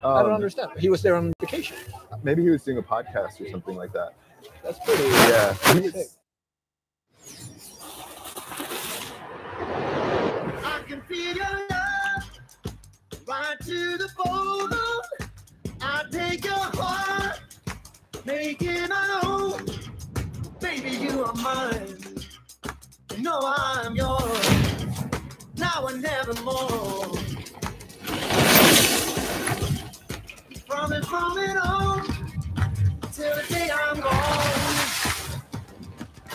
I don't Um, understand. He was there on vacation. Maybe he was doing a podcast or something like that. That's pretty. Yeah. pretty sick. I can feel your love right to the bone. I take your heart, make it my own. Baby, you are mine. You know I'm yours. Now and nevermore. From it, from it on, till the day I'm gone.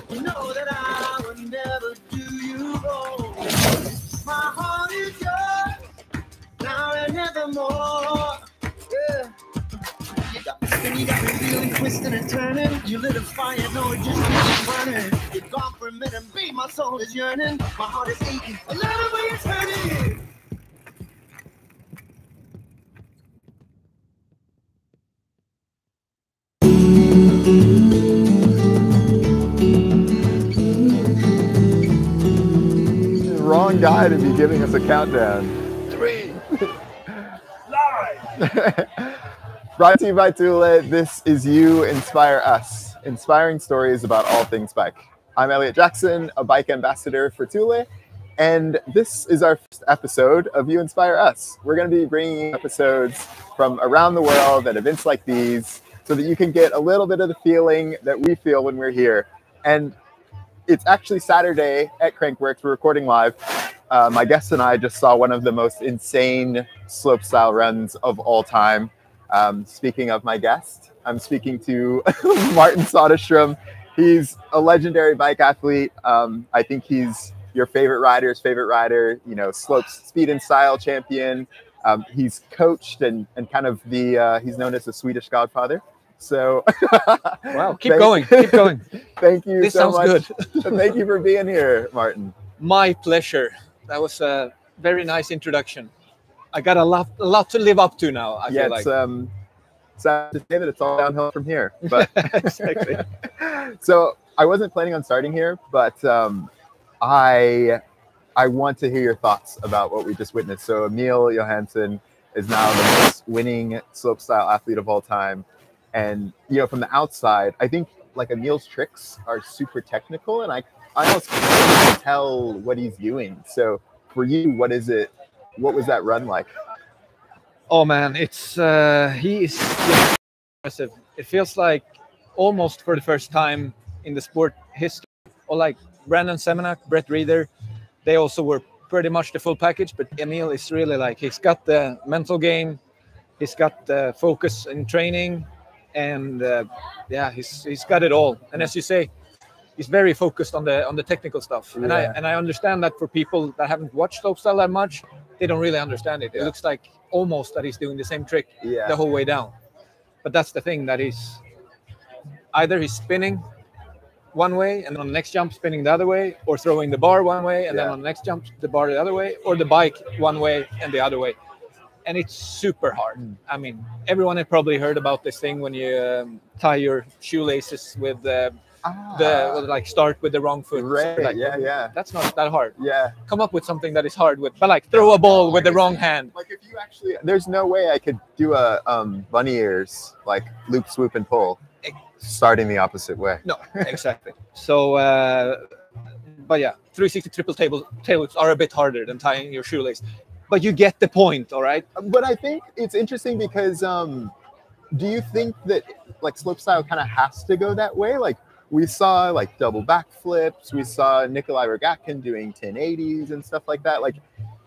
You know that I would never do you wrong. My heart is yours, now and nevermore. Yeah. You got me spinning, you got me feeling, twisting and turning. You lit a fire, no, it just keeps burning. You're gone for a minute, babe, my soul is yearning. My heart is aching, I love way it's hurting. Wrong guy to be giving us a countdown. Three. Brought to you by Thule. This is You Inspire Us, inspiring stories about all things bike. I'm Eliot Jackson, a bike ambassador for Thule, and this is our first episode of You Inspire Us. We're going to be bringing episodes from around the world at events like these so that you can get a little bit of the feeling that we feel when we're here. And it's actually Saturday at Crankworx. We're recording live. Uh, my guest and I just saw one of the most insane slope style runs of all time. Um, speaking of my guest, I'm speaking to Martin Söderström. He's a legendary bike athlete. Um, I think he's your favorite rider's favorite rider. You know, slopes speed and style champion. Um, he's coached and and kind of the uh, he's known as the Swedish Godfather. So Wow. Keep Thank- going. Keep going. thank you This so sounds much. good. thank you for being here, Martin. My pleasure. That was a very nice introduction. I got a lot, a lot to live up to now. I yeah, feel like. it's um, sad to say that it's all downhill from here. But exactly. so I wasn't planning on starting here, but um, I I want to hear your thoughts about what we just witnessed. So Emil Johansson is now the most winning slopestyle athlete of all time, and you know from the outside, I think like Emil's tricks are super technical, and I I almost can't tell what he's doing. So for you, what is it? What was that run like? Oh man, it's uh, he is impressive. It feels like almost for the first time in the sport history, or like Brandon Semenuk, Brett Rheeder, they also were pretty much the full package. But Emil is really like he's got the mental game, he's got the focus in training, and uh, yeah, he's he's got it all. And as you say, he's very focused on the on the technical stuff. And I and I understand that for people that haven't watched slopestyle that much, they don't really understand it. It Yeah. looks like almost that he's doing the same trick Yeah. the whole way down. But that's the thing that he's either he's spinning one way and on the next jump spinning the other way, or throwing the bar one way and then on the next jump the bar the other way, or the bike one way and the other way. And it's super hard. Mm. I mean, everyone had probably heard about this thing when you um, tie your shoelaces with uh, the Ah, like start with the wrong foot. right. Like, yeah, yeah, That's not that hard. yeah. Come up with something that is hard with, but like throw a ball with the wrong hand. Like if you actually, there's no way I could do a um, bunny ears like loop, swoop, and pull, starting the opposite way. No, exactly. So, uh, but yeah, 360 triple table tail whips are a bit harder than tying your shoelace, but you get the point, all right? But I think it's interesting because um, do you think that like slopestyle kind of has to go that way? Like we saw like double backflips, we saw Nikolai Rogatkin doing 1080s and stuff like that. Like,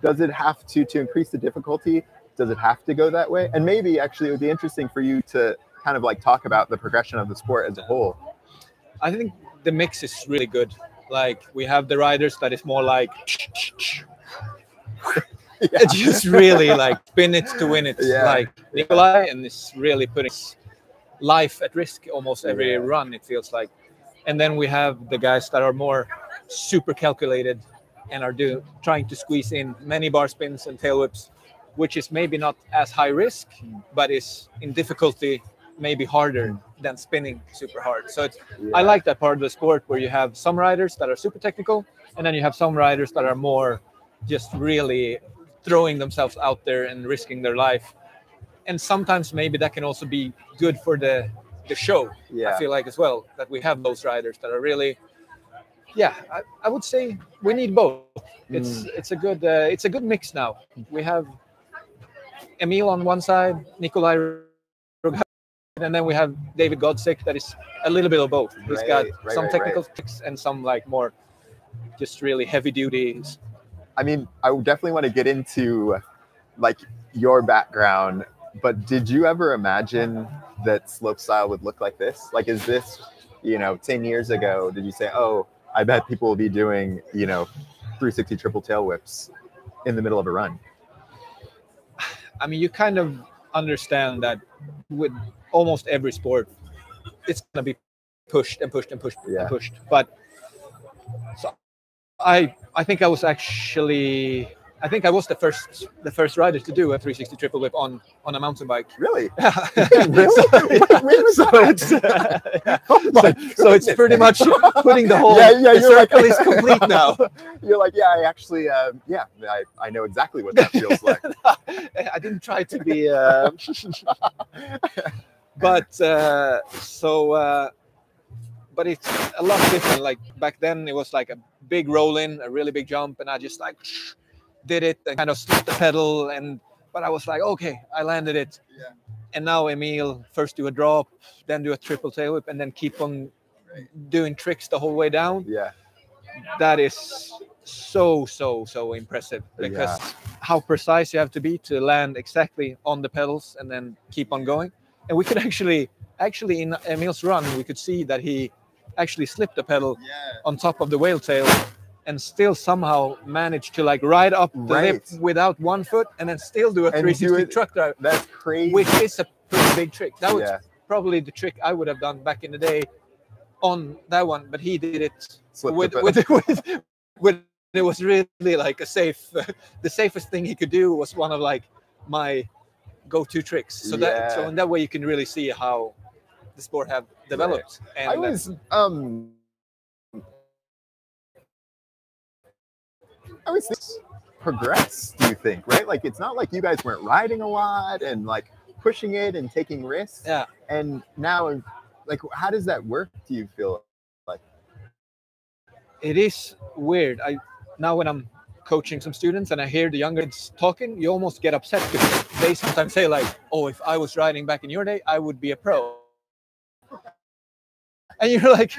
does it have to to increase the difficulty? Does it have to go that way? And maybe actually it would be interesting for you to kind of like talk about the progression of the sport as a whole. I think the mix is really good. Like we have the riders that is more like it's just really like spin it to win it, Yeah. like Nikolai, and it's really putting his life at risk almost every Yeah. run. It feels like, and then we have the guys that are more super calculated and are do trying to squeeze in many bar spins and tail whips, which is maybe not as high risk, but is in difficulty maybe harder than spinning super hard. So it's I like that part of the sport where you have some riders that are super technical, and then you have some riders that are more just really throwing themselves out there and risking their life. and sometimes maybe that can also be good for the the show. Yeah. I feel like as well that we have those riders that are really, yeah, I, I would say we need both. It's Mm. it's a good uh, it's a good mix now. We have Emil on one side, Nikolai, and then we have David Godziek that is a little bit of both. He's got Right, right, some right, technical tricks and some like more just really heavy duty. I mean, I definitely want to get into like your background, but did you ever imagine that slopestyle would look like this? Like, is this, you know, 10 years ago, did you say, oh, I bet people will be doing, you know, 360 triple tail whips in the middle of a run? I mean, you kind of understand that with almost every sport, it's gonna be pushed and pushed and pushed Yeah. and pushed. But so I I think I was actually I think I was the first the first rider to do a 360 triple whip on on a mountain bike. Really? really? When was so it's uh, Oh so it's pretty much putting the whole Yeah, yeah, the you're like- circle is complete now. You're like, yeah, I actually, uh, yeah, I, I know exactly what that feels like. I didn't try to be, uh, but uh, so, uh, but it's a lot different. Like back then, it was like a big roll in, a really big jump, and I just like did it and kind of slipped the pedal, and but I was like, okay, I landed it. Yeah. And now Emil first do a drop, then do a triple tail whip, and then keep on doing tricks the whole way down Yeah. that is so so so impressive because how precise you have to be to land exactly on the pedals and then keep on going and we could actually actually in emil's run we could see that he actually slipped the pedal Yeah. on top of the whale tail and still somehow managed to like ride up the lip without one foot and then still do a And do 360 it- truck drive That's crazy. which is a pretty big trick that was yeah. probably the trick i would have done back in the day on that one but he did it Slip with, with, with, with it was really like a safe the safest thing he could do was one of like my go-to tricks so that so in that way you can really see how the sport have developed and I was um I was this progress, do you think, right? Like it's not like you guys weren't riding a lot and like pushing it and taking risks. Yeah. And now like how does that work, do you feel? Like it is weird i now when i'm coaching some students and i hear the younger kids talking you almost get upset because they sometimes say like oh if i was riding back in your day i would be a pro and you're like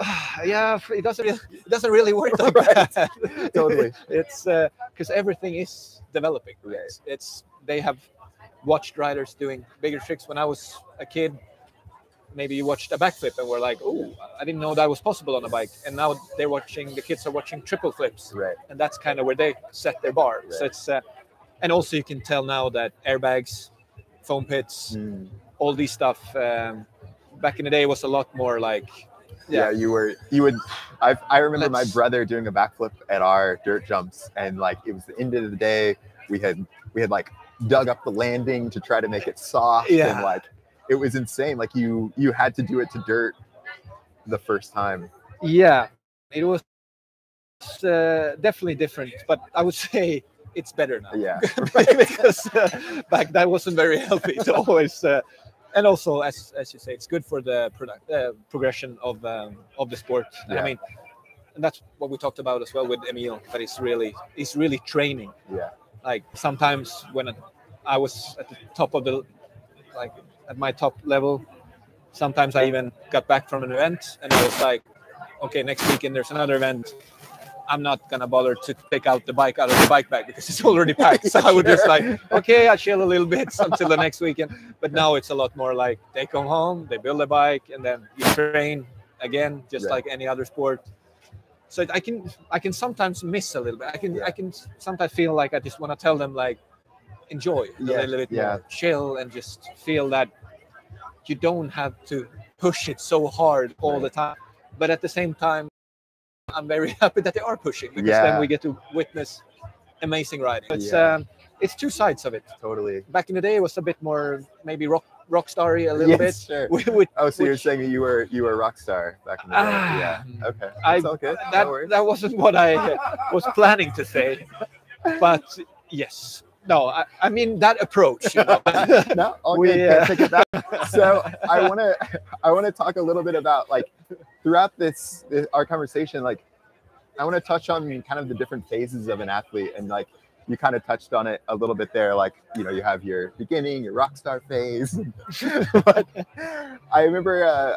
"Ah, yeah it doesn't really, it doesn't really work like Right. that Totally. it's because everything is developing Right. it's, it's they have watched riders doing bigger tricks when i was a kid maybe you watched a backflip and were like oh i didn't know that was possible on a bike and now they're watching the kids are watching triple flips Right. and that's kind of where they set their bar so it's uh, and also you can tell now that airbags foam pits Mm. all these stuff um, back in the day was a lot more like Yeah. Yeah. you were you would I I remember my Let's- brother doing a backflip at our dirt jumps and like it was the end of the day. We had we had like dug up the landing to try to make it soft Yeah. and like it was insane. Like you you had to do it to dirt the first time. Yeah, it was uh, definitely different, but I would say it's better now. Yeah. because uh, back that wasn't very healthy to always. Uh, and also, as as you say, it's good for the product uh, progression of um, of the sport. Yeah. I mean, and that's what we talked about as well with Emil. That he's really he's really training. Yeah. Like sometimes when I was at the top of the like at my top level, sometimes I even got back from an event and I was like, okay, next weekend there's another event. I'm not gonna bother to take out the bike out of the bike bag because it's already packed. So I would just like, okay, I chill a little bit until the next weekend. But now it's a lot more like they come home, they build a bike, and then you train again, just Right. like any other sport. So I can I can sometimes miss a little bit. I can I can sometimes feel like I just want to tell them like enjoy a Yeah, little bit yeah. more, chill, and just feel that you don't have to push it so hard all the time. But at the same time, I'm very happy that they are pushing because Yeah. then we get to witness amazing riding. It's Yeah. um, it's two sides of it. Totally. Back in the day, it was a bit more maybe rock rock starry a little Yes, bit. sure. With, Oh, so you're which- saying you were you were a rock star back in the day? Ah, yeah. Okay. I- That's all good. that no that wasn't what I was planning to say, but yes, no, I, I mean that approach. You know? no, all We, good. uh, take it back. So I want to, I want to talk a little bit about like throughout this, this our conversation. Like, I want to touch on kind of the different phases of an athlete, and like you kind of touched on it a little bit there. Like, you know, you have your beginning, your rock star phase. but I remember uh,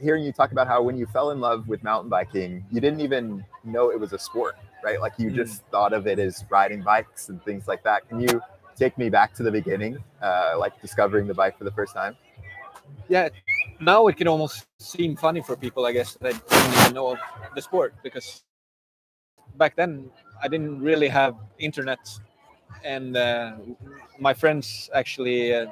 hearing you talk about how when you fell in love with mountain biking, you didn't even know it was a sport, right? Like you Mm. just thought of it as riding bikes and things like that. Can you take me back to the beginning, uh, like discovering the bike for the first time? yeah, now it can almost seem funny for people, I guess, that didn't even know the sport because back then I didn't really have internet, and uh, my friends actually, uh,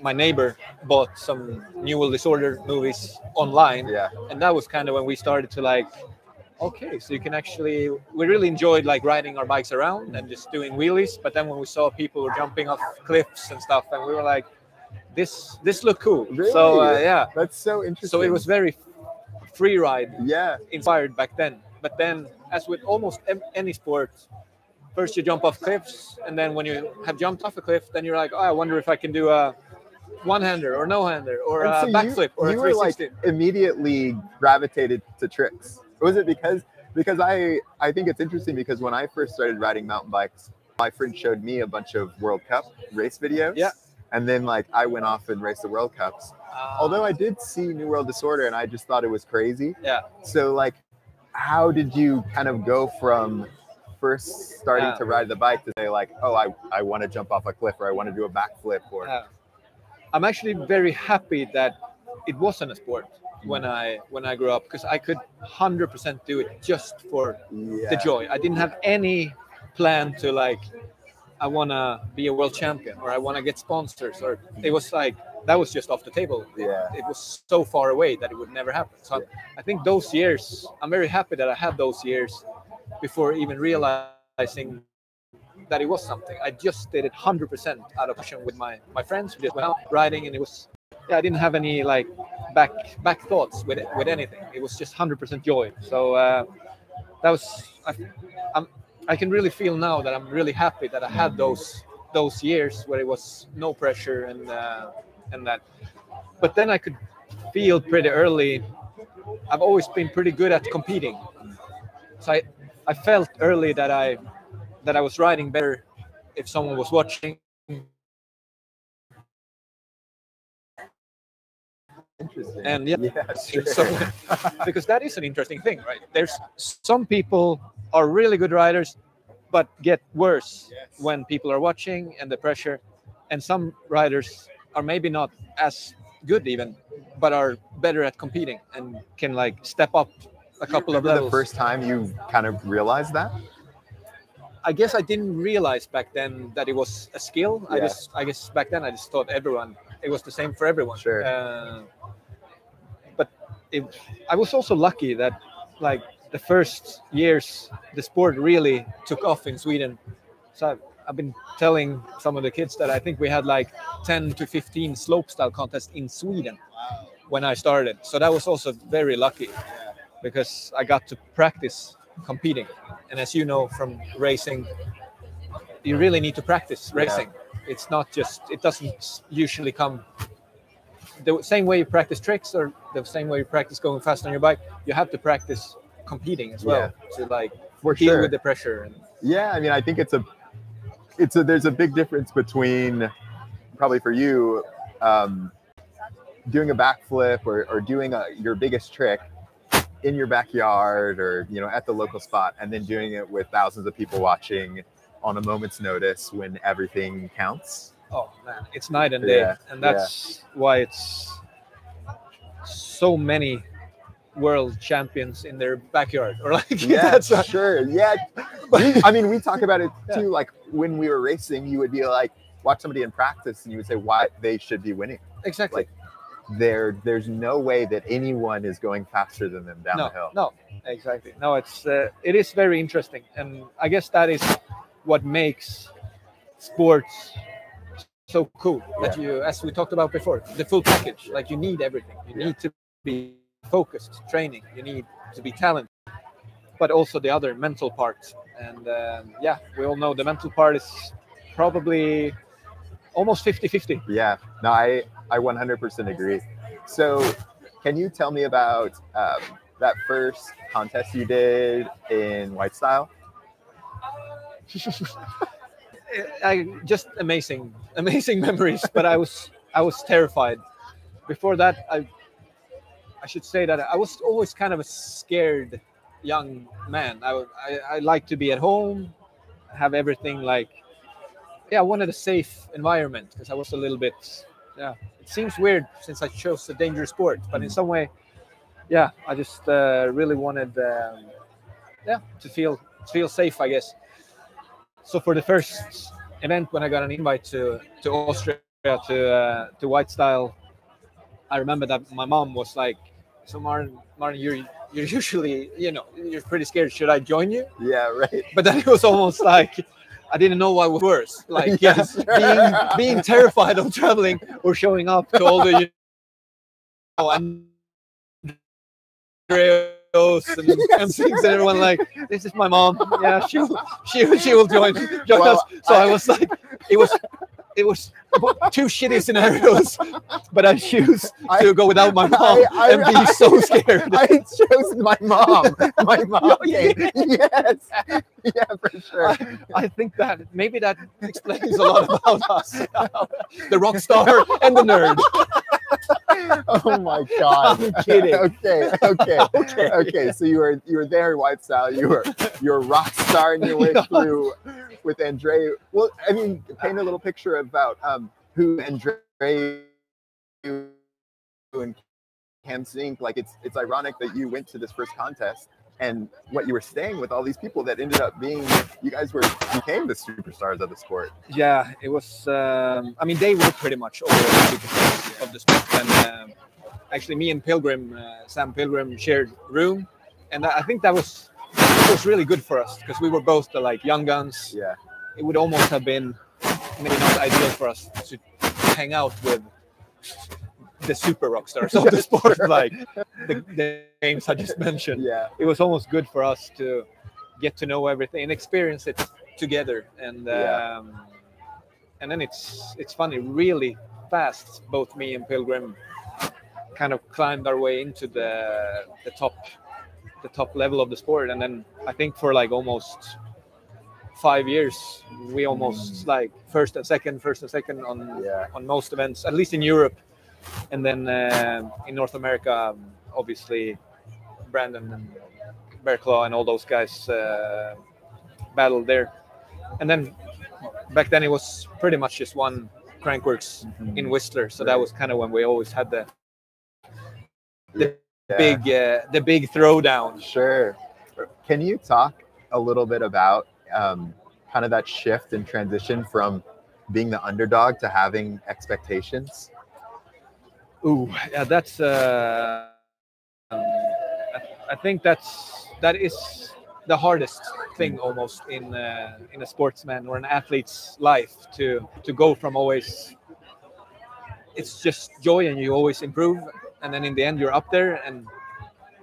my neighbor bought some New World Disorder movies online, Yeah, and that was kind of when we started to like okay so you can actually we really enjoyed like riding our bikes around and just doing wheelies but then when we saw people were jumping off cliffs and stuff and we were like this this looked cool. So uh, yeah. That's so interesting. so it was very free ride yeah, inspired back then. But then as with almost any sport first you jump off cliffs and then when you have jumped off a cliff then you're like oh i wonder if i can do a one-hander or no-hander or And a so you- backflip or a you were like immediately gravitated to tricks. Was it because because I I think it's interesting because when I first started riding mountain bikes, my friend showed me a bunch of World Cup race videos. Yeah. And then like I went off and raced the World Cups. Ah. Although I did see New World Disorder and I just thought it was crazy. Yeah. So like how did you kind of go from first starting Yeah. to ride the bike to say like, oh I, I want to jump off a cliff or I want to do a backflip or Yeah. I'm actually very happy that it wasn't a sport when I when I grew up because I could 100% do it just for yeah. the joy. I didn't have any plan to like I want to be a world champion or I want to get sponsors or it was like that was just off the table. It, Yeah. it was so far away that it would never happen. So I think those years I'm very happy that I had those years before even realizing that it was something. I just did it 100% out of passion with my my friends. We just went out riding, and it was yeah. I didn't have any like back back thoughts with it, with anything. It was just 100% joy. So uh, that was I, I'm I can really feel now that I'm really happy that I had those those years where it was no pressure and uh, and that. But then I could feel pretty early. I've always been pretty good at competing, so I I felt early that I that I was riding better if someone was watching. Interesting. And yeah, yeah, sure. so, because that is an interesting thing, right? There's some people are really good riders, but get worse when people are watching and the pressure, and some riders are maybe not as good even, but are better at competing and can like step up a couple of levels. the first time you kind of realized that? I guess I didn't realize back then that it was a skill. I just, I guess back then I just thought everyone, it was the same for everyone. Sure. Uh, but it, I was also lucky that, like, the first years the sport really took off in Sweden. So I've, I've been telling some of the kids that I think we had like 10 to 15 slopestyle contests in Sweden when I started. So that was also very lucky because I got to practice competing. And as you know from racing, you really need to practice Yeah. It's not just, it doesn't usually come the same way you practice tricks or the same way you practice going fast on your bike. You have to practice competing as well to like For deal sure. with the pressure. And Yeah, I mean, I think it's a, it's a. There's a big difference between, probably for you, um, doing a backflip or, or doing a, your biggest trick in your backyard or you know at the local spot, and then doing it with thousands of people watching on a moment's notice when everything counts. oh man, it's night and day. Yeah, And that's why it's so many world champions in their backyard or like Yeah, that's sure. Yeah, I mean, we talk about it Yeah. too. Like when we were racing, you would be like, watch somebody in practice, and you would say why they should be winning. exactly Like, There, there's no way that anyone is going faster than them down no, the hill. No, exactly. No, it's uh, it is very interesting, and I guess that is what makes sports so cool. That you, as we talked about before, the full package. Like you need everything. You Yeah. need to be focused, training. You need to be talented, but also the other mental part. And um, yeah, we all know the mental part is probably almost 50-50. Yeah, no, I I 100% agree. So, can you tell me about um, that first contest you did in white style? I just amazing, amazing memories. But I was I was terrified. Before that, I I should say that I was always kind of a scared young man. I I, I like to be at home, have everything like yeah. I wanted a safe environment because I was a little bit yeah. It seems weird since I chose a dangerous sport, but in some way, yeah, I just uh, really wanted um, yeah to feel feel safe, I guess so for the first event when I got an invite to to Austria to uh, to White Style, I remember that my mom was like, "So Martin, Martin, you're you're usually you know you're pretty scared. Should I join you?" Yeah, right. But then it was almost like I didn't know what was worse, like sure. being being terrified of traveling or showing up to all the you know, and and, and things and everyone like this is my mom yeah she will she, she will join, join Well, us so I, I- was like it was it was two shitty scenarios but i choose I- to go without my mom I- and be I- so scared I chose my mom. My mom. Oh, yeah. Yes. Yeah, for sure. I think that maybe that explains a lot about us the rock star and the nerd Oh my god. I'm kidding. okay, okay, Okay. okay. So you were you were there White Style. You were you're rock star in your way through with Andre. Well, I mean, paint a little picture about um who Andre and Cam Zink. Like it's it's ironic that you went to this first contest and what you were staying with all these people that ended up being you guys were became the superstars of the sport. yeah it was um, i mean they were pretty much all superstars of the sport and um, actually me and pilgrim uh, sam pilgrim shared room and i think that was it was really good for us because we were both the like young guns Yeah. it would almost have been maybe not ideal for us to hang out with the super rock stars of the sport like the, the names i just mentioned Yeah. it was almost good for us to get to know everything and experience it together and Yeah. um, and then it's it's funny really fast both me and pilgrim kind of climbed our way into the the top the top level of the sport. And then i think for like almost five years we almost like first and second first and second on Yeah. on most events at least in europe. And then uh, in north america um, obviously brandon and Bearclaw and all those guys uh, battled there. And then back then it was pretty much just one crankworx in whistler so that was kind of when we always had the the Yeah. big uh, the big throwdown Sure. Can you talk a little bit about um, kind of that shift and transition from being the underdog to having expectations? Ooh, yeah, that's. Uh, um, I, I think that's that is the hardest thing almost in uh, in a sportsman or an athlete's life to to go from always. It's just joy, and you always improve, and then in the end, you're up there, and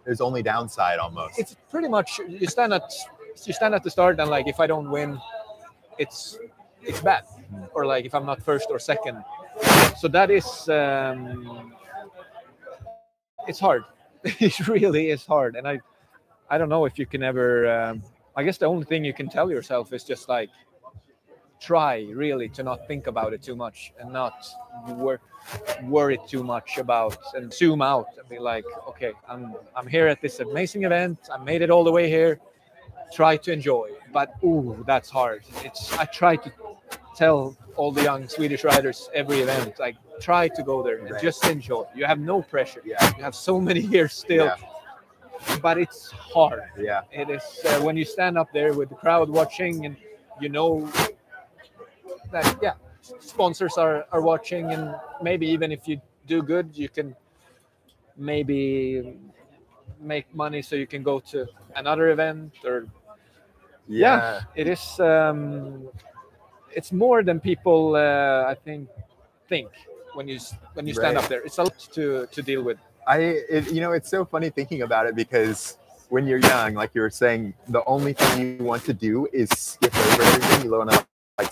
There's only downside almost. it's pretty much you stand at you stand at the start, and like if I don't win, it's it's bad, or like if I'm not first or second. So that is um, it's hard. it really is hard, and I I don't know if you can ever. Um, I guess the only thing you can tell yourself is just like try really to not think about it too much and not wor- worry too much about and zoom out and be like okay i'm i'm here at this amazing event i made it all the way here try to enjoy but ooh that's hard it's i try to tell all the young swedish riders every event like try to go there and Right. just enjoy you have no pressure Yeah. you have so many years still Yeah. But it's hard Yeah. it is uh, when you stand up there with the crowd watching and you know that yeah sponsors are, are watching and maybe even if you do good you can maybe make money so you can go to another event or yeah, it is um it's more than people uh, i think think when you when you stand Right. up there it's a lot to to deal with I, it, you know, it's so funny thinking about it because when you're young, like you were saying, the only thing you want to do is skip over everything. You want to like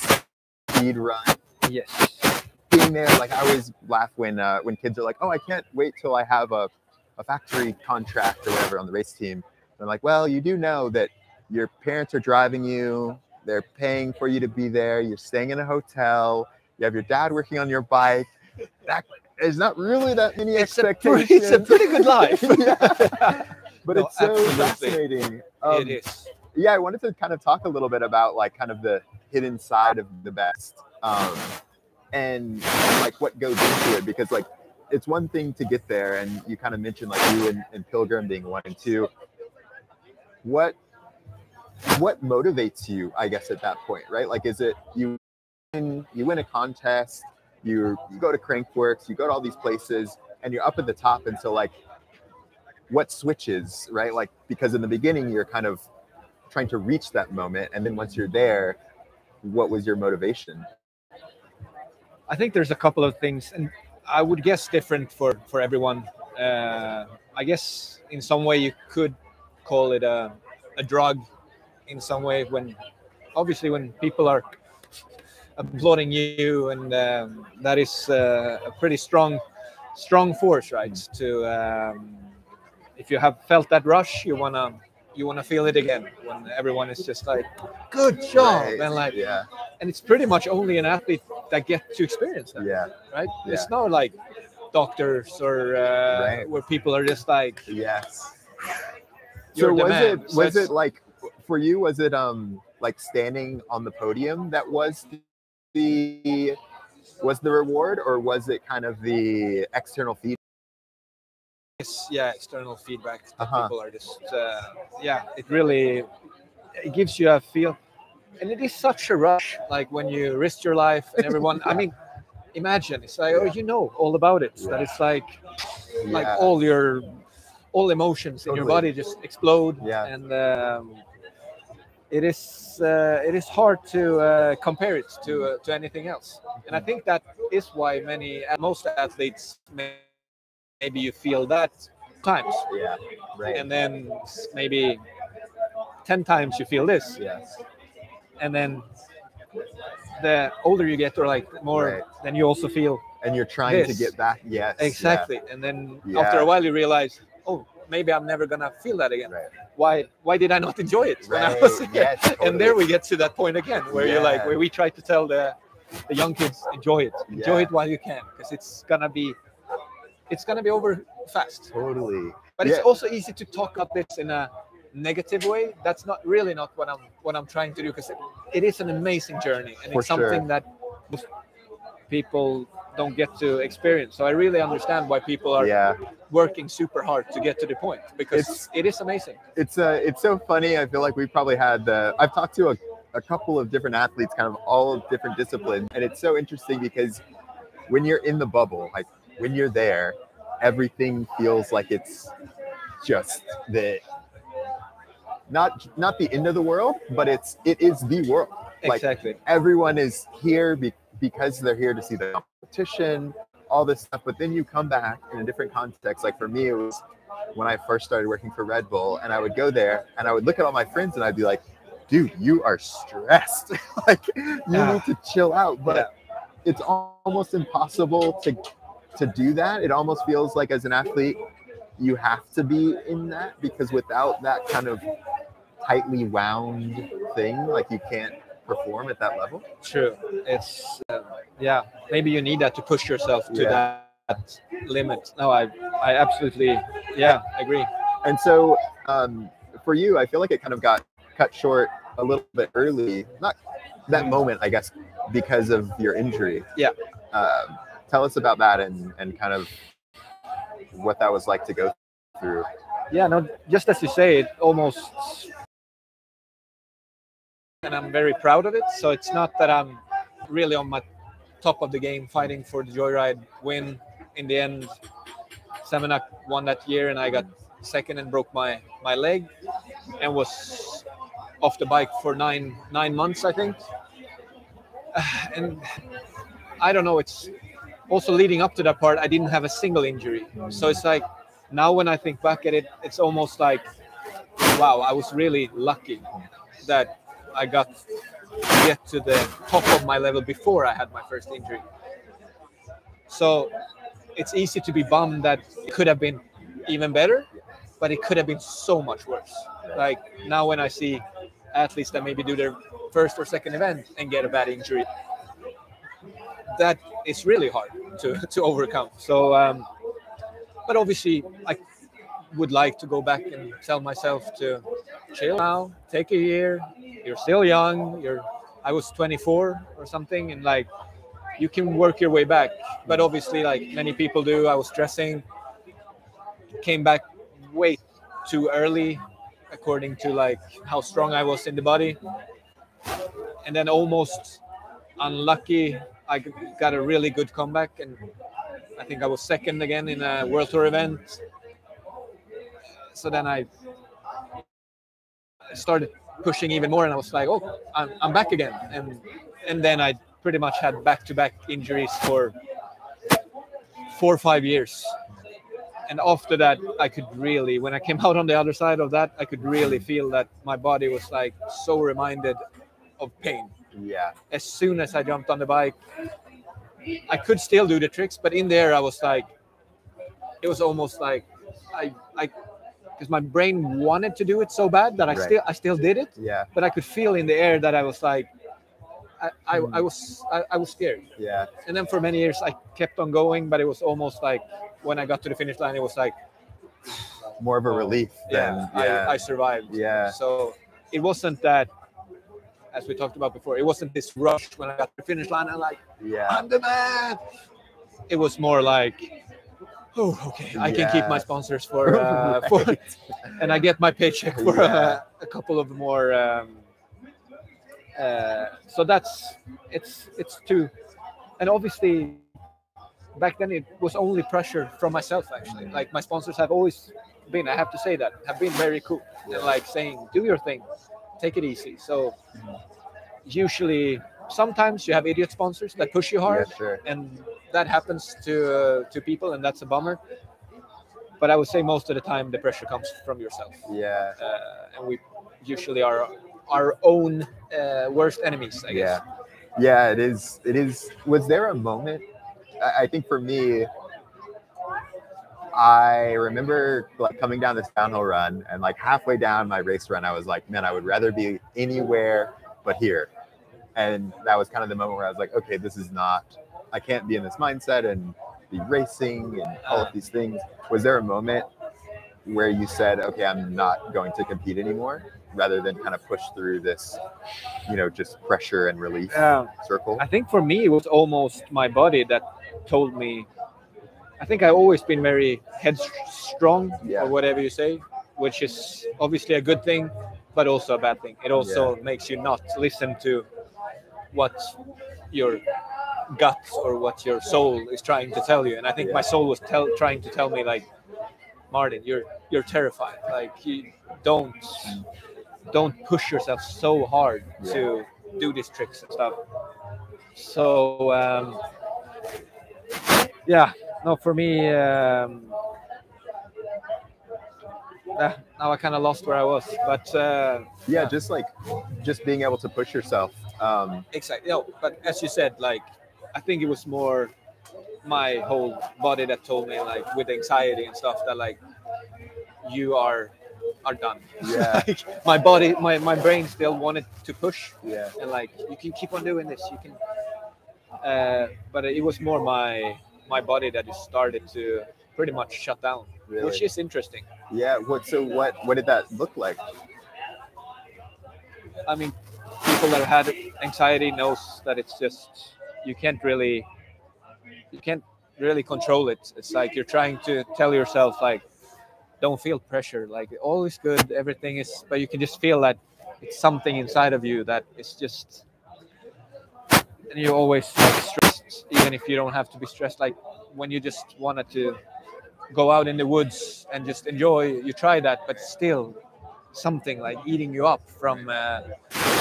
speed run. Yes. Being there, like I always laugh when uh, when kids are like, "Oh, I can't wait till I have a, a factory contract or whatever on the race team." And I'm like, "Well, you do know that your parents are driving you. They're paying for you to be there. You're staying in a hotel. You have your dad working on your bike. That is not really that many It's expectations. pretty, it's a pretty good life. But No, it's so absolutely. fascinating. Um, it is. yeah, I wanted to kind of talk a little bit about like kind of the hidden side of the best, um, and like what goes into it because like it's one thing to get there, and you kind of mentioned like you and, and Pilgrim being one and two. What what motivates you? I guess at that point, right? Like, is it you win, you win a contest, you you go to Crankworx, you go to all these places, and you're up at the top, and so like what switches, right? Like because in the beginning you're kind of trying to reach that moment, and then once you're there, what was your motivation? I think there's a couple of things, and I would guess different for for everyone. Uh, I guess in some way you could call it a a drug, in some way when obviously when people are applauding you, and um, that is uh, a pretty strong strong force, right? To um, if you have felt that rush, you wanna you wanna feel it again when everyone is just like, "Good job," Right. and like, yeah, and it's pretty much only an athlete that get to experience that yeah, right? Yeah. It's not like doctors or uh, Right. where people are just like, yes. So was it was it's- it like for you? Was it um like standing on the podium that was the was the reward, or was it kind of the external feedback? it's, yeah, external feedback. That Uh-huh. People are just, uh, yeah, it really it gives you a feel, and it is such a rush. Like when you risk your life and everyone. I mean, imagine it's like, oh, you know all about it. That it's like like all your all emotions in your body just explode. Yeah. and. Um, it is uh, it is hard to uh, compare it to uh, to anything else, and I think that is why many most athletes may, maybe you feel that times, yeah, right. and then maybe ten times you feel this, yes, and then the older you get, or like more, Right. then you also feel and you're trying to get back. Yes, yeah, exactly, and then Yeah. after a while you realize, oh, maybe I'm never gonna feel that again. Right. Why why did I not enjoy it when I Right. was Yes, and there we get to that point again where you're like where we try to tell the the young kids enjoy it enjoy Yeah. it while you can because it's gonna be it's gonna be over fast Totally. but it's also easy to talk about this in a negative way that's not really not what i'm what i'm trying to do because it, it is an amazing journey and For it's something sure. that most people don't get to experience so i really understand why people are Yeah. working super hard to get to the point because It's- it is amazing it's uh it's so funny. I feel like we probably had the I've talked to a, a couple of different athletes, kind of all different disciplines, and it's so interesting because when you're in the bubble, like when you're there, everything feels like it's just the not not the end of the world, but it's it is the world. Like exactly everyone is here be, because they're here to see the competition, all this stuff. But then you come back in a different context. Like for me, it was when I first started working for Red Bull, and I would go there and I would look at all my friends and I'd be like, dude, you are stressed. like you Yeah. need to chill out. But it's almost impossible to to do that. It almost feels like as an athlete, you have to be in that because without that kind of tightly wound thing, like you can't perform at that level. True. It's uh, yeah. Maybe you need that to push yourself to Yeah. that limit. No, I I absolutely yeah agree. And so um, for you, I feel like it kind of got cut short a little bit early. Not that moment, I guess, because of your injury. Yeah. Um, tell us about that and, and kind of what that was like to go through. Yeah. No, just as you say, it almost. And I'm very proud of it. So it's not that I'm really on my top of the game fighting for the joyride win. In the end, Semenuk won that year, and I got second and broke my my leg, and was off the bike for nine nine months, I think. And I don't know. It's also leading up to that part. I didn't have a single injury, so it's like now when I think back at it, it's almost like, wow, I was really lucky that I got get to the top of my level before I had my first injury. So it's easy to be bummed that it could have been even better, but it could have been so much worse. Like now when I see athletes that maybe do their first or second event and get a bad injury, that is really hard to, to overcome. So, um, but obviously, I would like to go back and tell myself to chill now, take a year. You're still young. You're, I was 24 or something, and like you can work your way back. But obviously, like many people do, I was stressing, came back way too early, according to like how strong I was in the body, and then almost unlucky. I got a really good comeback, and I think I was second again in a World Tour event. So then I started pushing even more, and I was like, "Oh, I'm, I'm back again," and and then I pretty much had back-to-back injuries for four or five years. And after that, I could really, when I came out on the other side of that, I could really feel that my body was like so reminded of pain. Yeah. As soon as I jumped on the bike, I could still do the tricks, but in there I was like, it was almost like I, I, because my brain wanted to do it so bad that I Right. still, I still did it, Yeah. but I could feel in the air that I was like, I, I, hmm. I was, I, I was scared. Yeah. And then for many years I kept on going, but it was almost like when I got to the finish line, it was like, More of a oh, relief than yeah, yeah. I, I survived. Yeah. So it wasn't that, as we talked about before, it wasn't this rush when I got to the finish line and like, yeah. I'm the man. It was more like, oh, okay, I can keep my sponsors for, uh, for and I get my paycheck for Yeah. uh, a couple of more. Um, uh, so that's it's it's two, and obviously back then it was only pressure from myself actually. Like my sponsors have always been, I have to say that, have been very cool and like saying, do your thing, take it easy. So usually, sometimes you have idiot sponsors that push you hard sure. and that happens to uh, to people and that's a bummer but i would say most of the time the pressure comes from yourself Yeah. uh, and we usually are our own uh, worst enemies i guess Yeah. Yeah, it is. It is. Was there a moment? I, I think for me, I remember like coming down this downhill run, and like halfway down my race run, I was like, man, I would rather be anywhere but here. And that was kind of the moment where I was like, okay, this is not. I can't be in this mindset and be racing and all of uh-huh. these things. Was there a moment where you said, okay, I'm not going to compete anymore, rather than kind of push through this, you know, just pressure and relief Yeah. circle? i think for me it was almost my body that told me i think i've always been very headstrong Yeah. or whatever you say which is obviously a good thing but also a bad thing it also makes you not listen to what your gut or what your soul is trying to tell you. And i think my soul was tell, trying to tell me like martin you're you're terrified like you don't don't push yourself so hard to do these tricks and stuff. So um yeah no for me um now i kind of lost where i was but uh yeah, just like just being able to push yourself. Um, exactly no but as you said like i think it was more my whole body that told me like with anxiety and stuff that like you are are done Yeah. like, my body my, my brain still wanted to push yeah, and like you can keep on doing this you can uh, but it was more my my body that just started to pretty much shut down really. which is interesting yeah. What? So what? What did that look like? i mean people that have had anxiety knows that it's just you can't really you can't really control it. It's like you're trying to tell yourself like don't feel pressure like all is good everything is but you can just feel that it's something inside of you that is just and you're always like stressed even if you don't have to be stressed. Like when you just wanted to go out in the woods and just enjoy you try that but still something like eating you up from uh,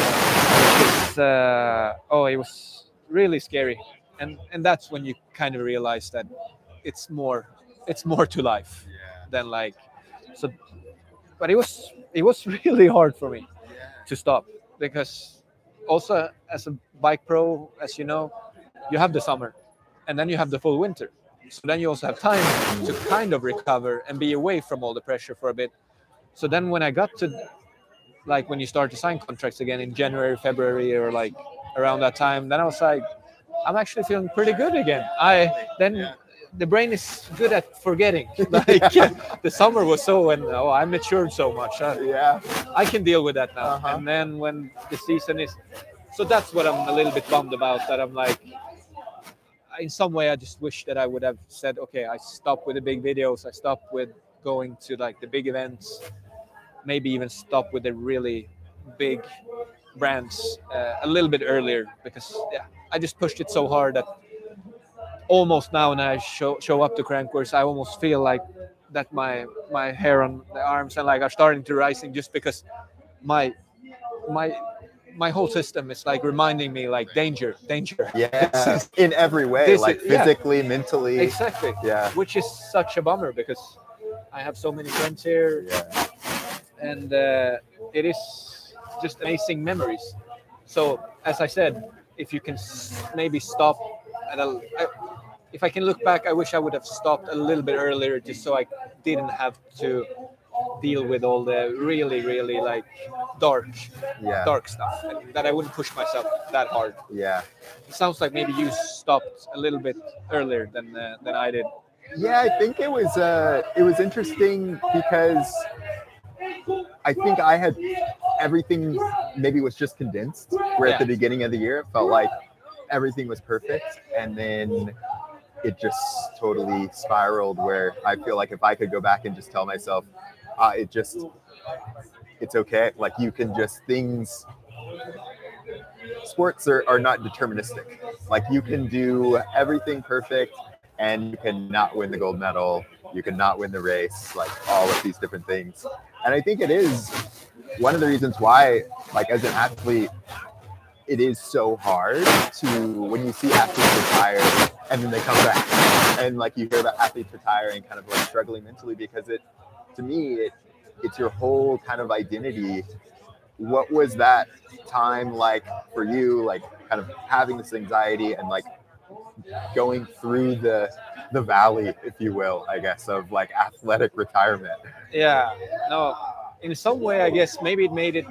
it's, uh, oh it was really scary and and that's when you kind of realize that it's more it's more to life than like so but it was it was really hard for me to stop because also as a bike pro, as you know, you have the summer, and then you have the full winter. So then you also have time to kind of recover and be away from all the pressure for a bit. So then when I got to like when you start to sign contracts again in January, February, or like around that time, then I was like, I'm actually feeling pretty good again. I then the brain is good at forgetting. Like the summer was so and oh, I matured so much. I, Yeah. I can deal with that now. Uh-huh. And then when the season is, so that's what I'm a little bit bummed about. That I'm like, in some way, I just wish that I would have said, okay, I stop with the big videos. I stop with going to like the big events. Maybe even stop with the really big brands uh, a little bit earlier because yeah, I just pushed it so hard that almost now when I show show up to crank Crankworx, I almost feel like that my my hair on the arms and like are starting to rising just because my my my whole system is like reminding me like danger, danger. Yeah. In every way, This like is- yeah. physically, mentally. Exactly. Yeah. Which is such a bummer because I have so many friends here Yeah. And uh, it is just amazing memories. So, as I said, if you can maybe stop at a, I, if I can look back, I wish I would have stopped a little bit earlier, just so I didn't have to deal with all the really, really like dark, Yeah. dark stuff. That I wouldn't push myself that hard. Yeah. It sounds like maybe you stopped a little bit earlier than uh, than I did. Yeah, I think it was uh it was interesting because I think I had everything maybe was just condensed where at the beginning of the year it felt like everything was perfect. And then it just totally spiraled where I feel like if I could go back and just tell myself uh, it just it's okay. Like you can just things sports are, are not deterministic. Like you can do everything perfect and you cannot win the gold medal you can not win the race like all of these different things. And i think it is one of the reasons why like as an athlete it is so hard to when you see athletes retire and then they come back and like you hear about athletes retiring kind of like struggling mentally because it to me it it's your whole kind of identity. What was that time like for you like kind of having this anxiety and like going through the the valley if you will i guess of like athletic retirement Yeah, no, in some way, I guess maybe it made it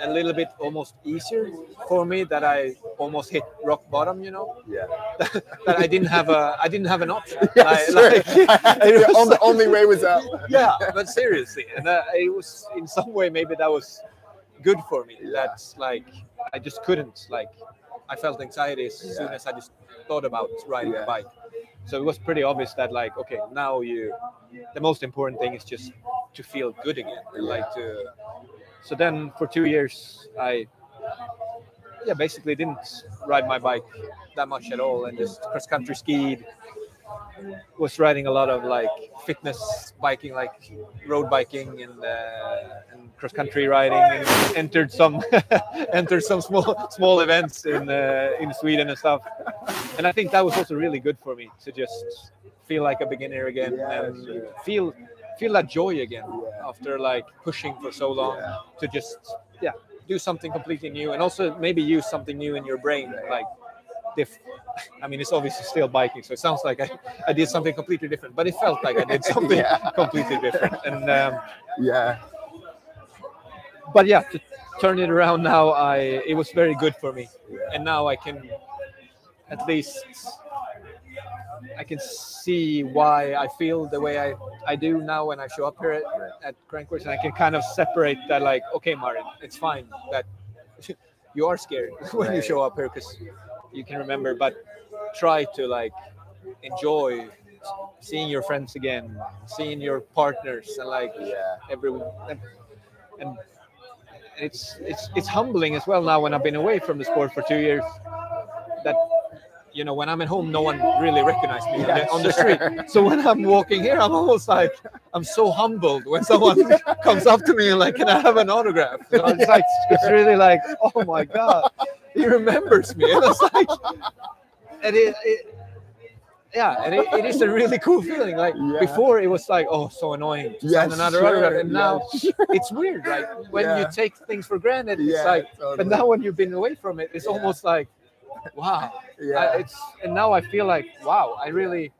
a little bit almost easier for me that I almost hit rock bottom. You know, yeah that I didn't have a I didn't have an option. yeah Like- like- the only, only way was out yeah, but seriously, and uh, it was in some way maybe that was good for me. Yeah. That's like I just couldn't like I felt anxiety as soon as I just thought about riding Yeah. a bike. So it was pretty obvious that like okay now you the most important thing is just to feel good again and like to so then for two years I yeah basically didn't ride my bike that much at all and just cross country skied was riding a lot of like fitness biking like road biking and, uh, and cross country riding and entered some entered some small small events in uh, in Sweden and stuff and I think that was also really good for me to just feel like a beginner again Yeah, and sure. feel feel that joy again Yeah. after like pushing for so long Yeah. to just yeah do something completely new and also maybe use something new in your brain like diff I mean it's obviously still biking so it sounds like I, I did something completely different but it felt like I did something Yeah. completely different and um, yeah but yeah to turn it around now I it was very good for me. And now I can at least I can see why I feel the way I, I do now when I show up here at, at Crankworx. And I can kind of separate that like okay Martin it's fine that you are scared when you show up here because you can remember. But try to like enjoy seeing your friends again seeing your partners and like yeah. everyone and, and it's it's it's humbling as well now when I've been away from the sport for two years that you know when I'm at home no one really recognizes me on Yeah, the- on the sure. street. So when I'm walking here I'm almost like I'm so humbled when someone comes up to me and like can I have an autograph? You know, it's like it's really like oh my god he remembers me. And it's like and it, it yeah, and it, it is a really cool feeling. Like Yeah. before, it was like, oh, so annoying to Yeah, another sure, autograph, and yeah, now sure. it's weird. Like when you take things for granted, it's Yeah, like, totally. but now when you've been away from it, it's Yeah. almost like, wow. Yeah. I, it's and now I feel like, wow, I really,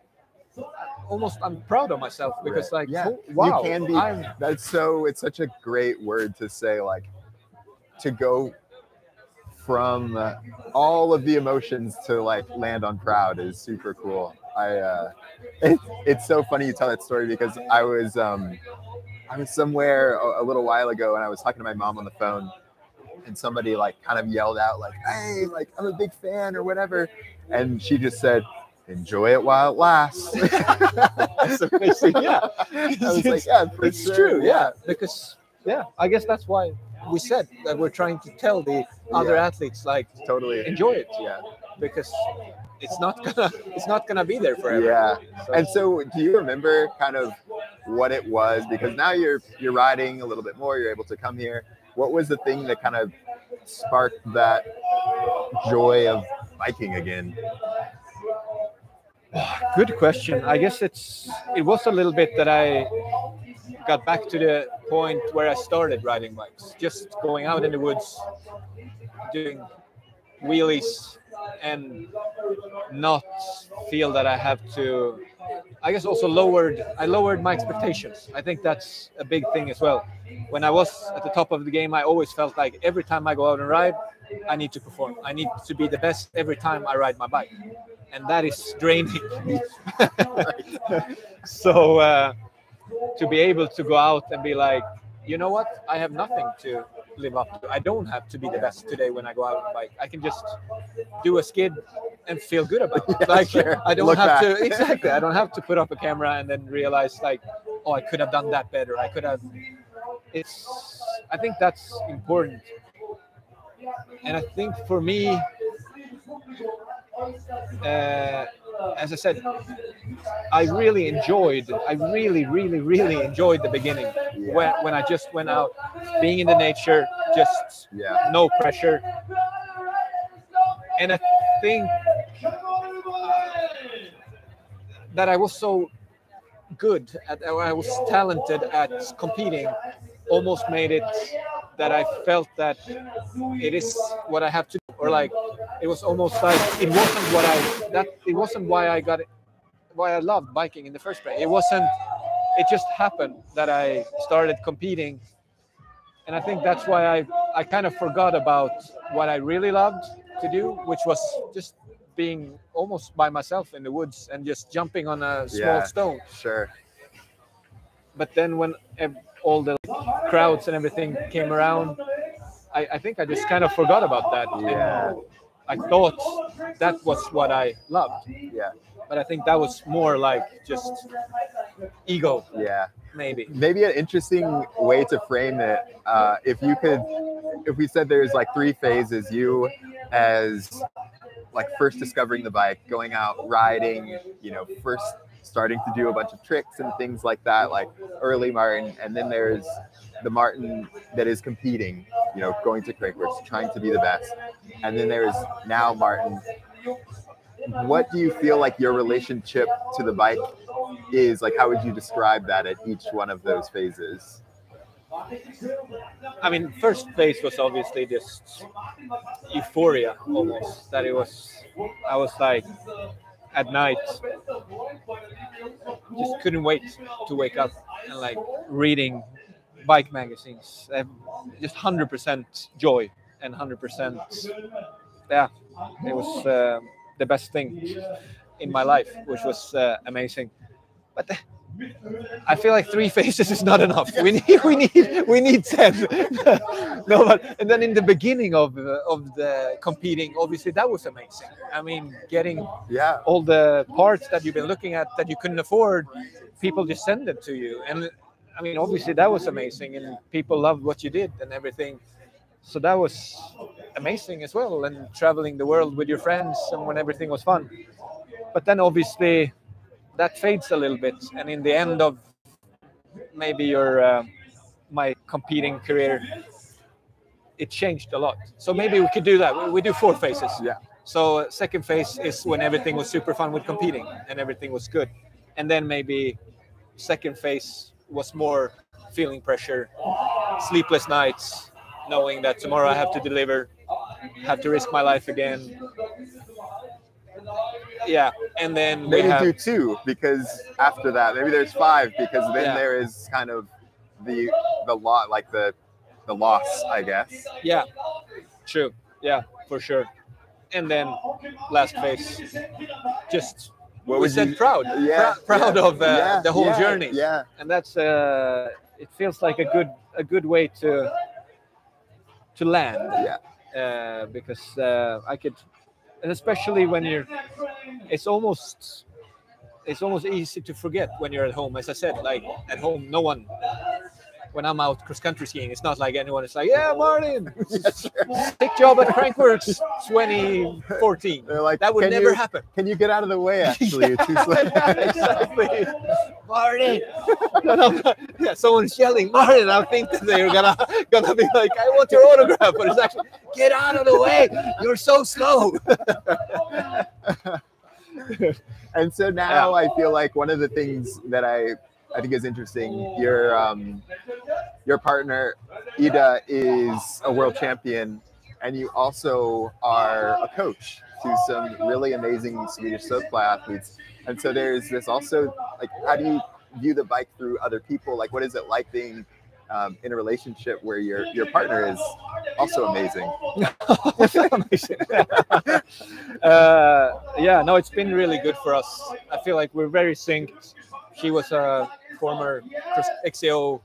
almost, I'm proud of myself because Right. like, Yeah. oh, wow, You can be. I'm, That's so. It's such a great word to say. Like to go from uh, all of the emotions to like land on proud is super cool. I. Uh, it, it's so funny you tell that story because I was um, I was somewhere a, a little while ago and I was talking to my mom on the phone and somebody like kind of yelled out like hey like i'm a big fan or whatever and she just said enjoy it while it lasts That's amazing, yeah. i was like yeah it's sure, true yeah because yeah i guess that's why we said that we're trying to tell the other Yeah. athletes like totally enjoy it yeah because it's not gonna it's not gonna be there forever. Yeah. So- and so do you remember kind of what it was? Because now you're you're riding a little bit more you're able to come here. What was the thing that kind of sparked that joy of biking again? Ah, good question. I guess it's it was a little bit that i got back to the point where i started riding bikes. Just going out in the woods doing wheelies and not feel that i have to i guess also lowered i lowered my expectations. I think that's a big thing as well. When i was at the top of the game i always felt like every time i go out and ride i need to perform. I need to be the best every time i ride my bike. And that is draining so uh, to be able to go out and be like you know what? I have nothing to live up to. I don't have to be the best today when i go out on a bike. I can just do a skid and feel good about it. Yeah, like sure. i don't Look have back. to exactly. I don't have to put up a camera and then realize like oh i could have done that better. I could have it's i think that's important. And i think for me uh, as I said, I really enjoyed. I really, really, really enjoyed the beginning when when I just went out, being in the nature, just yeah no pressure. And I think that I was so good at, I was talented at competing, almost made it that I felt that it is what I have to do, or like it was almost like it wasn't what I that it wasn't why I got it, why I loved biking in the first place. It wasn't. It just happened that I started competing, and I think that's why I I kind of forgot about what I really loved to do, which was just being almost by myself in the woods and just jumping on a small Yeah. stone sure but then when all the crowds and everything came around I, I think i just kind of forgot about that. Yeah. i thought that was what i loved. Yeah. But i think that was more like just ego. Yeah. Maybe. Maybe an interesting way to frame it uh, if you could if we said there's like three phases you as like first discovering the bike going out riding you know first starting to do a bunch of tricks and things like that like early martin and then there's the martin that is competing you know going to crankworx trying to be the best. And then there's now martin. What do you feel like your relationship to the bike is? Like how would you describe that at each one of those phases? I mean first phase was obviously just euphoria almost that it was i was like at night. Just couldn't wait to wake up and like reading bike magazines. Uh, just 100% joy and 100% yeah it was uh, the best thing in my life which was uh, amazing. But the- I feel like three phases is not enough. We need, we need, we need ten. no, but and then in the beginning of uh, of the competing, obviously that was amazing. I mean, getting yeah all the parts that you've been looking at that you couldn't afford, people just send them to you. And I mean, obviously that was amazing, and people loved what you did and everything. So that was amazing as well, and traveling the world with your friends and when everything was fun. But then obviously that fades a little bit, and in the end of maybe your uh, my competing career, it changed a lot. So maybe we could do that. We, we do four phases. Yeah. So uh, second phase is when everything was super fun with competing and everything was good, and then maybe second phase was more feeling pressure, sleepless nights, knowing that tomorrow I have to deliver, have to risk my life again. Yeah, and then we Maybe have do two because after that, maybe there's five because then Yeah. there is kind of the the lot like the the loss, I guess. Yeah, true. Yeah, for sure. And then last phase, just What we said you- proud, Yeah, Prou- proud yeah, of uh, yeah, the whole yeah, journey. Yeah, and that's uh, it feels like a good a good way to to land yeah, uh, because uh, I could, and especially when you're, it's almost it's almost easy to forget when you're at home. As I said, like at home, no one. When I'm out cross country skiing, it's not like anyone is like, "Yeah, Martin, yeah, sure. job at Crankworx 2014." They're like, That would never you, happen. Can you get out of the way? Actually, you're too slow. exactly. Martin. yeah, someone's yelling, Martin. I think that they're gonna gonna be like, I want your autograph, but it's actually get out of the way. You're so slow. and so now I feel like one of the things that I I think is interesting. Your um, your partner Ida is a world champion, and you also are a coach to some really amazing Swedish slopestyle athletes. And so there's this also like, how do you view the bike through other people? Like, what is it like being um, in a relationship where your your partner is also amazing? uh, yeah, no, it's been really good for us. I feel like we're very synced. She was a former XCO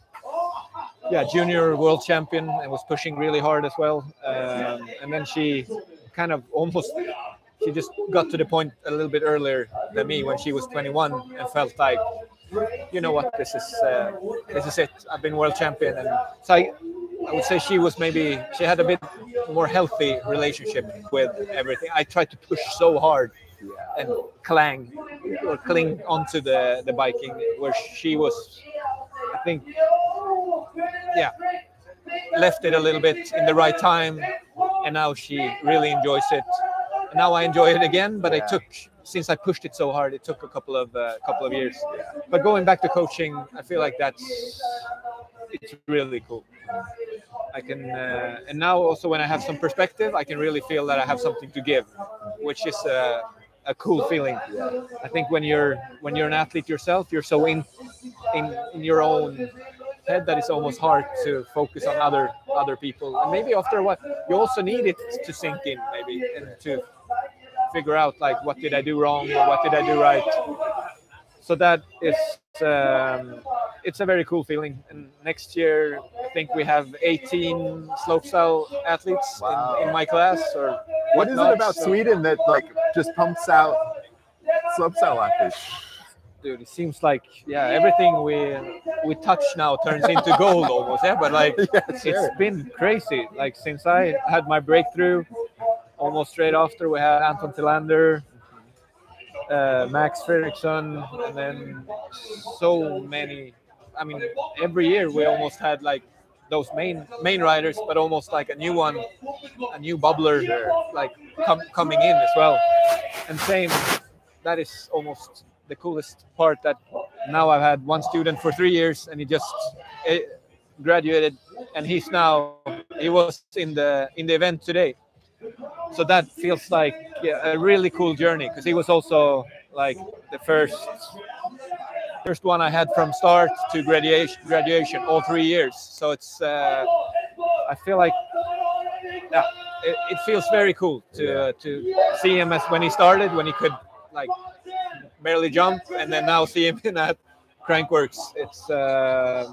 yeah, junior world champion and was pushing really hard as well. Um, and then she kind of almost she just got to the point a little bit earlier than me when she was 21 and felt like you know what this is uh, this is it. I've been world champion. And so I, I would say she was maybe she had a bit more healthy relationship with everything. I tried to push so hard and clang or cling onto the the biking where she was i think yeah left it a little bit in the right time and now she really enjoys it. And now i enjoy it again but Yeah. it took since i pushed it so hard it took a couple of uh, couple of years. But going back to coaching i feel like that's it's really cool. I can uh, and now also when i have some perspective i can really feel that i have something to give which is uh, a cool feeling. I think when you're when you're an athlete yourself you're so in in, in your own head that it's almost hard to focus on other other people. And maybe after a while you also need it to sink in maybe and to figure out like what did i do wrong or what did i do right? So that is um, it's a very cool feeling. And next year i think we have 18 slopestyle athletes Wow. in, in my class or What is it about so- Sweden that like just pumps out subs out like this. dude it seems like yeah everything we we touch now turns into gold almost yeah but like Yeah, sure. it's been crazy like since i had my breakthrough almost straight after we had anton Thelander uh, max Fredriksson, and then so many i mean every year we almost had like those main main riders but almost like a new one a new bubbler like com- coming in as well. And same that is almost the coolest part that now I've had one student for three years and he just eh, graduated and he's now he was in the in the event today. So that feels like yeah, a really cool journey because he was also like the first first one I had from start to graduation graduation all three years. So it's uh, I feel like yeah it, it feels very cool to uh, to see him as when he started when he could like barely jump and then now see him in at crankworx. It's uh,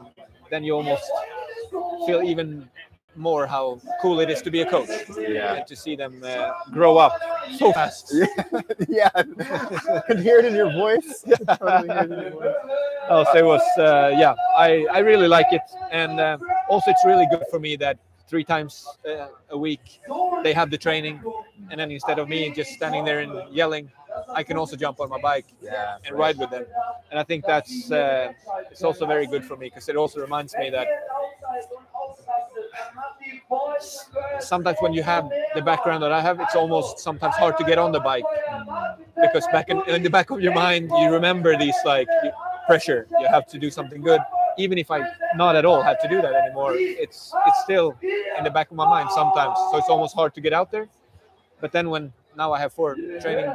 then you almost feel even more how cool it is to be a coach Yeah. and to see them uh, grow up so fast Yeah, yeah. I can hear it in your voice. Totally hear it in your voice. oh, so it was uh, yeah I, I really like it and uh, also it's really good for me that three times uh, a week they have the training and then instead of me just standing there and yelling i can also jump on my bike Yeah, and ride with them and i think that's uh, it's also very good for me because it also reminds me that sometimes when you have the background that I have, it's almost sometimes hard to get on the bike because back in, in the back of your mind, you remember these like pressure. You have to do something good. Even if I not at all have to do that anymore, it's it's still in the back of my mind sometimes. So it's almost hard to get out there. But then when now I have four training,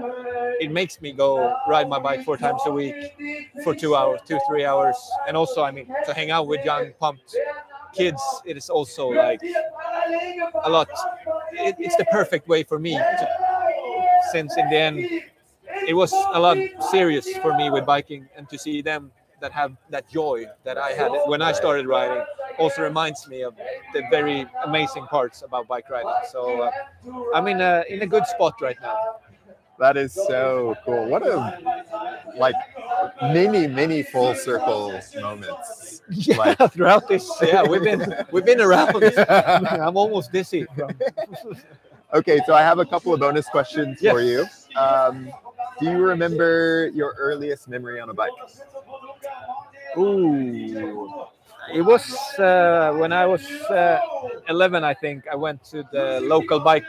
it makes me go ride my bike four times a week for two hours, two three hours, and also I mean to hang out with young pumped kids. It is also like a lot. It, it's the perfect way for me to, since in the end it was a lot serious for me with biking and to see them that have that joy that I had when I started riding also reminds me of the very amazing parts about bike riding. So uh, I'm in a in a good spot right now. That is so cool. What a like many, many full circle moments. Yeah, Like- throughout this, yeah, we've been we've been around. I'm almost dizzy. Okay, so I have a couple of bonus questions for you. Um, do you remember your earliest memory on a bike? Ooh, it was uh, when I was uh, 11, I think. I went to the local bike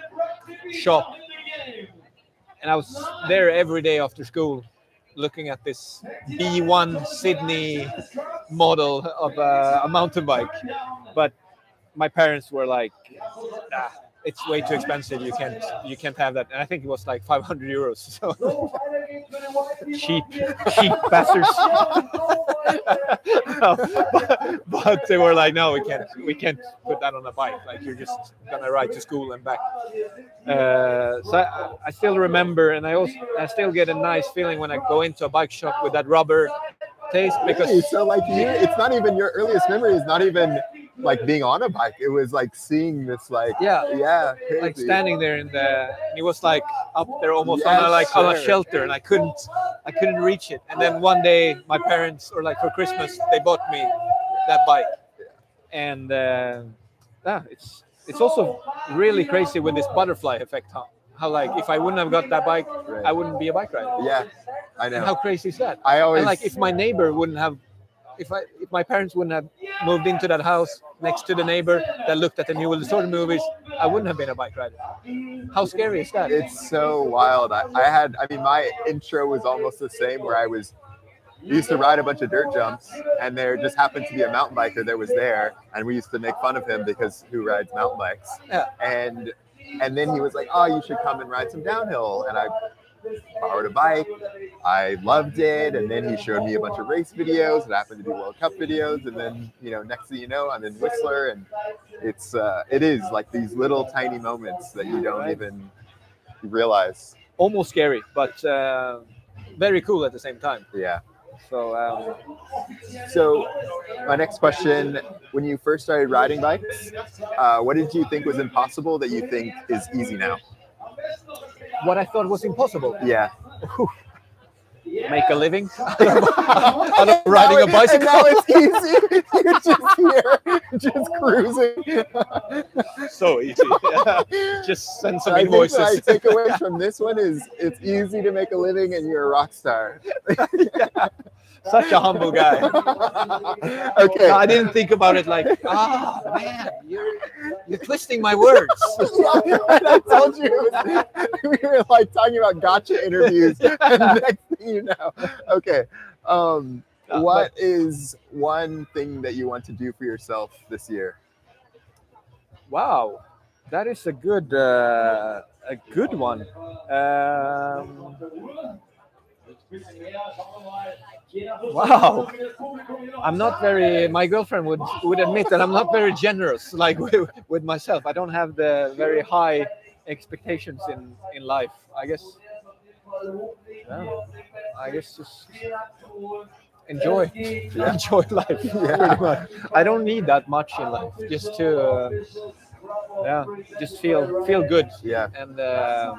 shop, and I was there every day after school, looking at this B1 Sydney model of uh, a mountain bike. But my parents were like, "Ah, it's way too expensive. You can't, you can't have that." And I think it was like 500 euros. So cheap, cheap bastards. No, but, but they were like, no, we can't, we can't put that on a bike. Like you're just gonna ride to school and back. Uh, so I, I still remember, and I also, I still get a nice feeling when I go into a bike shop with that rubber taste because so like you, it's not even your earliest memory is not even like being on a bike. It was like seeing this like yeah, yeah, like standing there in the, and it was like up there almost on a like on a shelter, and I couldn't, I couldn't reach it. And then one day, my parents, or like for Christmas, they bought me that bike, and uh, yeah, it's it's also really crazy with this butterfly effect. How, how like if I wouldn't have got that bike, Right. I wouldn't be a bike rider. Yeah, I And know. how crazy is that? I always And like if my neighbor wouldn't have, if I if my parents wouldn't have moved into that house next to the neighbor that looked at the New World Disorder movies, I wouldn't have been a bike rider. How scary is that? it's so wild. I, I had, I mean, my intro was almost the same where I was used to ride a bunch of dirt jumps, and there just happened to be a mountain biker that was there, and we used to make fun of him because who rides mountain bikes? Yeah. And and then he was like, "Oh, you should come and ride some downhill," and I borrowed a bike. I loved it, and then he showed me a bunch of race videos. It happened to be World Cup videos, and then you know, next thing you know, I'm in Whistler, and it's uh, it is like these little tiny moments that you don't even realize. Almost scary, but uh, very cool at the same time. Yeah. So um, So, my next question: When you first started riding bikes, uh, what did you think was impossible that you think is easy now? What I thought was impossible, Yeah. make a living out of riding a bicycle. now it's easy. You're just here, just cruising. so easy. Yeah. Just send some I what I take away from this one is it's easy to make a living and you're a rock star. Such a humble guy. okay. No, I didn't think about it like, ah, man, you're you're twisting my words. I told you we were like talking about gotcha interviews, and next thing you know, okay. Um, Uh, what is one thing that you want to do for yourself this year? Wow, that is a good uh, a good one. Um, wow, I'm not very. My girlfriend would would admit that I'm not very generous, like with, with myself. I don't have the very high expectations in in life. I guess. Yeah, I guess just enjoy enjoy life. Much. I don't need that much in life just to. Uh, yeah, just feel feel good Yeah. and uh,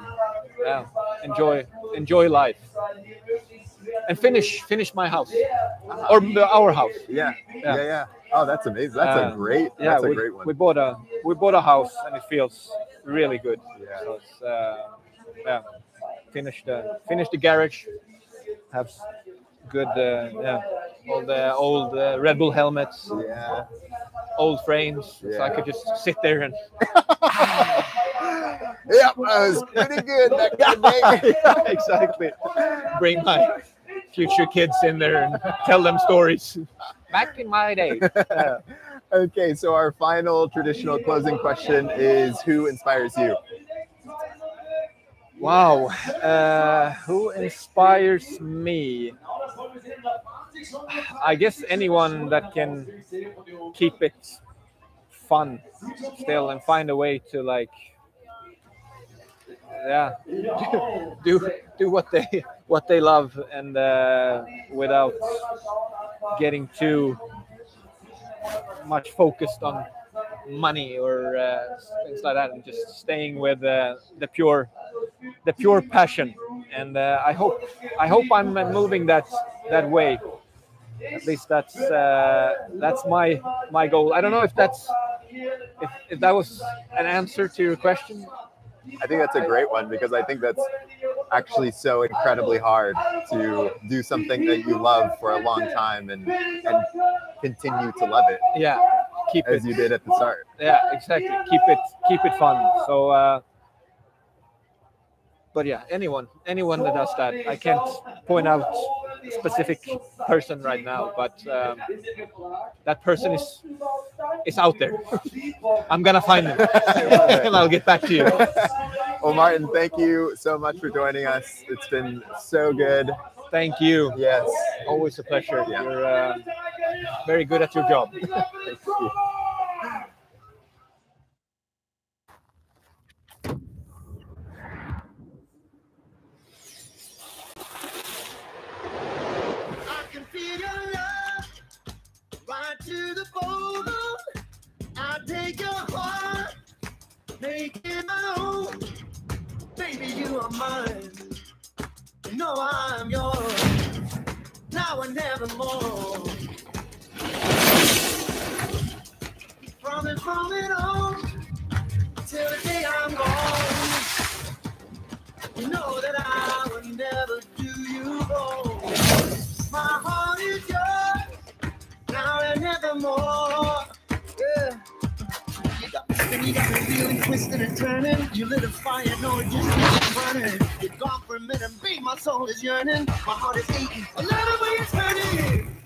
yeah, enjoy enjoy life and finish finish my house or our house. Yeah. Yeah. Yeah. Yeah. Oh, that's amazing. That's Uh, a great. Yeah, That's a we, great one. we bought a we bought a house and it feels really good. Yeah. So it's, uh, yeah, finish the finish the garage, have good uh, yeah all the old uh, Red Bull helmets, Yeah. old frames, Yeah. so I could just sit there and yeah, that was pretty good the day. yeah, exactly bring my future kids in there and tell them stories. Back in my day. Yeah. okay, so our final traditional closing question is who inspires you? Wow, uh, who inspires me? I guess anyone that can keep it fun still and find a way to like, yeah, do do what they what they love and uh, without getting too much focused on money or uh, things like that, and just staying with uh, the pure the pure passion. And uh, i hope i hope i'm moving that that way. At least that's uh, that's my my goal. I don't know if that's if, if that was an answer to your question. I think that's a great one because I think that's actually so incredibly hard to do something that you love for a long time and and continue to love it. Yeah keep it. as it. you did at the start. yeah exactly. Keep it keep it fun. So uh but yeah anyone anyone that does that i can't point out a specific person right now but um, that person is is out there. I'm gonna find them. And i'll get back to you Well, Martin, thank you so much for joining us. It's been so good. thank you Yes. always a pleasure Yeah. you're uh, very good at your job you. I can feel your love right to the bone. I take your heart, make it my own. You are mine. You know I'm yours. Now and nevermore. From it, from it on till the day I'm gone. You know that I would never do you wrong. My heart is yours now and nevermore. Yeah. You got me feeling, twisting and turning. You lit a fire, no, it just keeps burning. You're gone for a minute, babe, my soul is yearning. My heart is aching, I love the way it's turning.